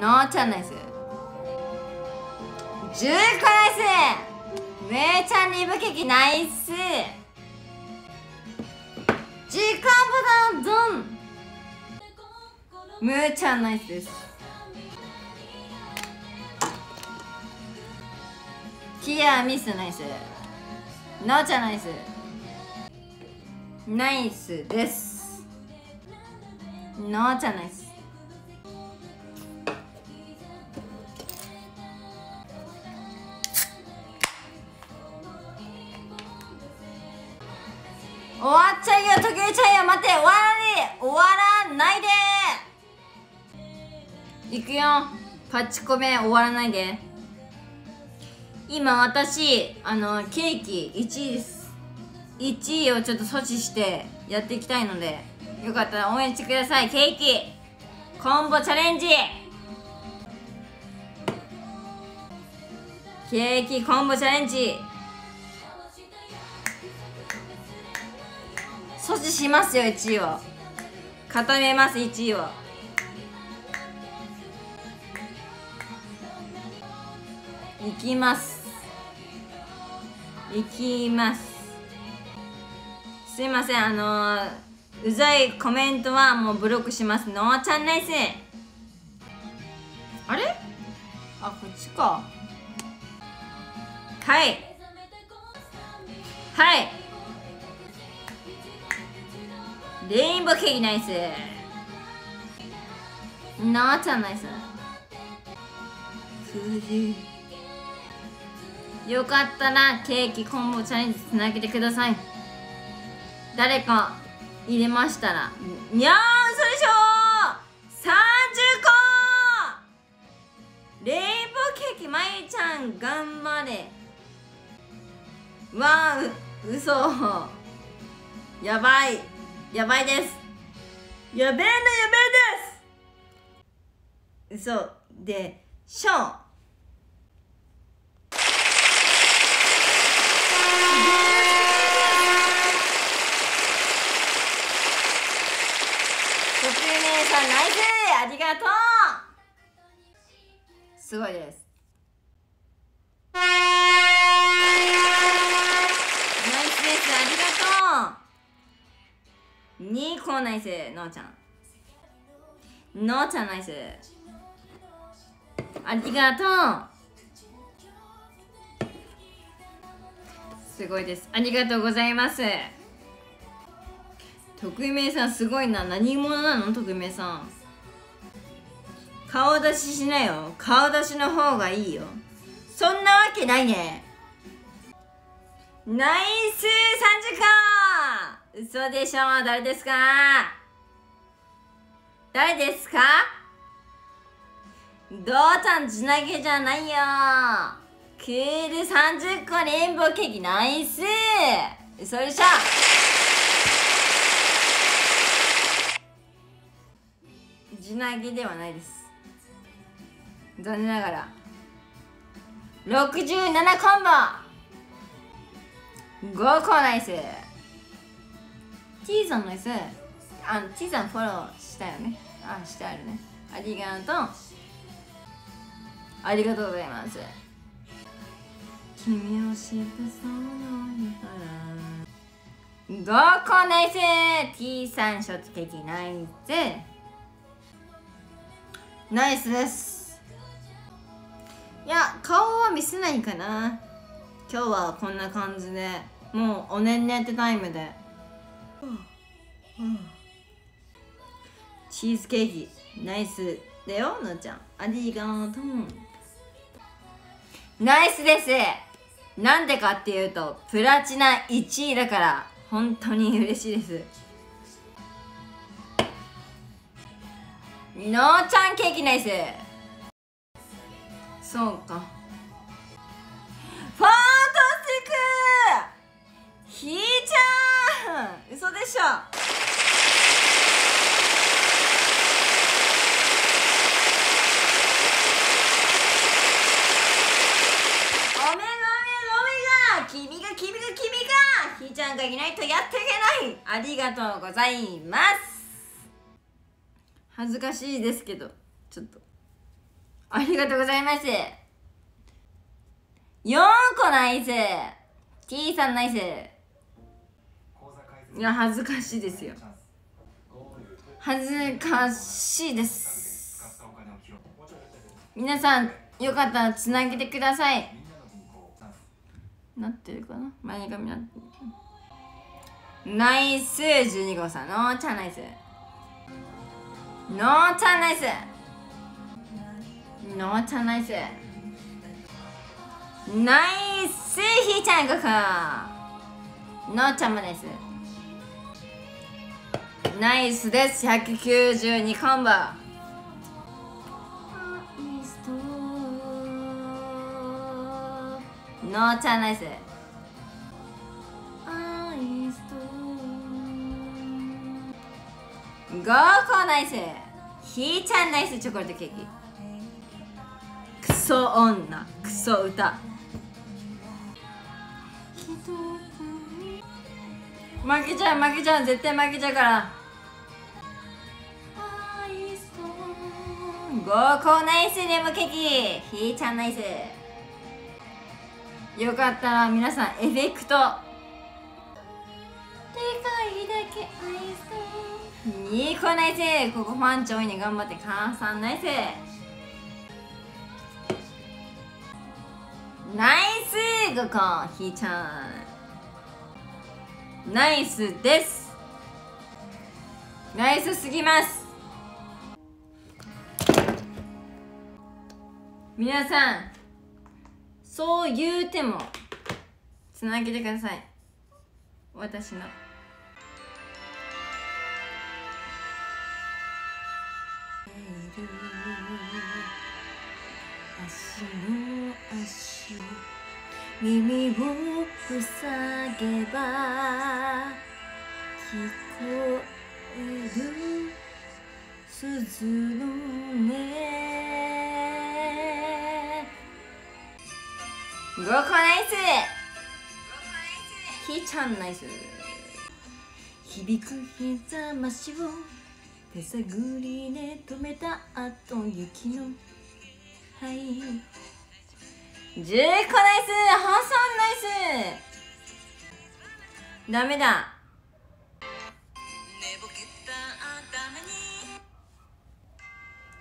のーちゃんナイス10個ナイスめいちゃんリブケーキナイス。時間ボタンドン。むーちゃんナイスです。キアミスナイスのーちゃんナイスナイスです。のーちゃんナイスちゃんよ待って終わらない終わらないで。いくよ。パッチコメ終わらないで。今私あのケーキ1位です。1位をちょっと阻止してやっていきたいのでよかったら応援してくださいケーキ。コンボチャレンジ。ケーキコンボチャレンジ。阻止しますよ1位を。固めます1位を。いきます。いきます。すいませんあのー、うざいコメントはもうブロックします。のーちゃんナイス。あれ？あこっちか。はい。はいレインボーケーキナイスなーちゃんナイスよかったらケーキコンボチャレンジつなげてください。誰か入れましたら。にゃー嘘でしょ30個レインボーケーキまゆちゃん頑張れ。わーう嘘。やばいやばいです。やべえなやべえです。嘘でショーさんナイス。ありがとう。すごいです。うニコナイスのーちゃん。のーちゃんナイスありがとう。すごいです。ありがとうございます。徳明さんすごいな。何者なの？徳明さん。顔出ししなよ。顔出しの方がいいよ。そんなわけないね。ナイス3時間。嘘でしょ？誰ですか？誰ですか？どうたんつなげじゃないよ。クール30個レインボーケーキナイス。嘘でしょ地投げではないです。残念ながら。67コンボ。5個ナイス。T さんナイスあ T さんフォローしたよね。あしてあるね。ありがとう。ありがとうございます。君を知ってそうなから。5個ナイス T さんショートケーキナイスナイスです。いや顔は見せないかな。今日はこんな感じで。もうおねんねってタイムで、チーズケーキ。ナイスだよのちゃん。ありがとうナイスです。なんでかっていうとプラチナ1位だから本当に嬉しいです。のーちゃんケーキナイス。そうか。ファンタスティック！ひー嘘でしょ。おめがおめがおめが君が君が君がひーちゃんがいないとやっていけないありがとうございます恥ずかしいですけどちょっとありがとうございます4個ナイス T さんナイスいや恥ずかしいですよ。恥ずかしいです。皆さんよかったらつなげてください。なってるかな？前髪なってるナイス12号さんのーちゃんナイス。のーちゃんナイス。のーちゃんナイス。ナイスひーちゃんごかのーちゃんもナイスナイスです。192コンボのーちゃんナイス。ゴーコーナイス。ひーちゃんナイス。チョコレートケーキ。クソ女。クソ歌。負けちゃう負けちゃう。絶対負けちゃうから。ゴーコナイスレモケーキひーちゃんナイス。よかったら皆さんエフェクト。でかいだけアイスニコナイス。ここファンちょいね頑張って母さんナイス。ナイスゴコひーちゃん。ナイスです。ナイスすぎます。皆さんそう言うてもつなげてください。私の。足の足耳を塞げば聞こえる鈴の音。ゴーコナイスひーちゃんナイス響くひざましを手探りで止めた後雪のはい10個ナイス。ハーさんナイス。ダメだ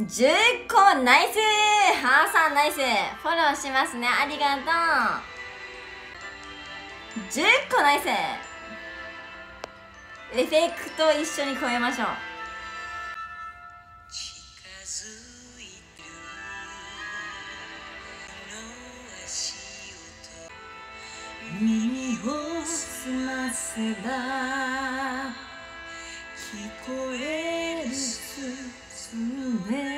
10個ナイス。ハーさんナイス。フォローしますね。ありがとう。10個ナイス。エフェクト一緒に超えましょう。耳を澄ませば聞こえね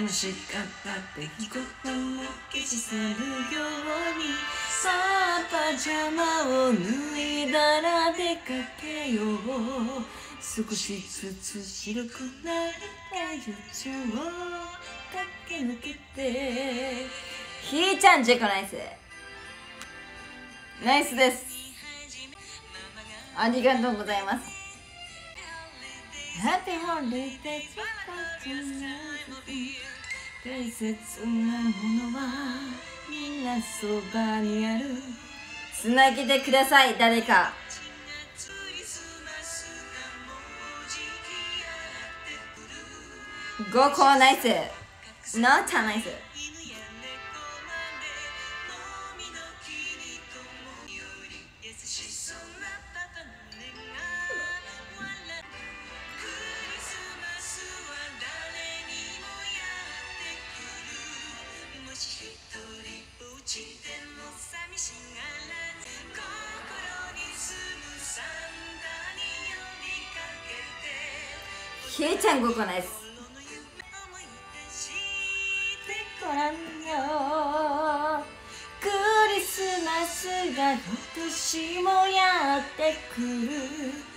悲しかった出来事も消し去るようにさあパジャマを脱いだら出かけよう少しずつ白くなった夜長を駆け抜けてひーちゃんチェコナイスナイスですありがとうございます。Happy holiday 大切なものはみんなそばにある。つなげてください。誰か。5個ナイス。Not ナイス。ひえちゃん5個ナイス。ごらんよ。クリスマスが今年もやってくる。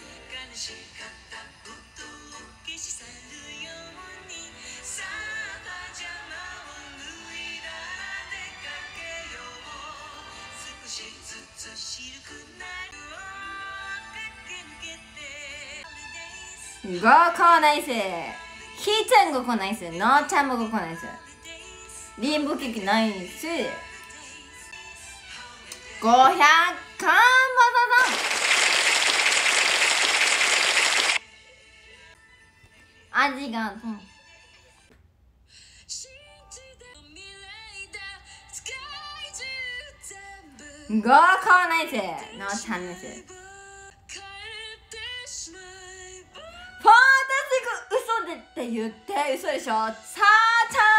5個ナイスひーちゃん5個ナイスのーちゃんも5個ナイスリンボケーキナイス500カンボザさん。味がうん。5個ナイスのーちゃんナイって言って嘘でしょ？さーちゃん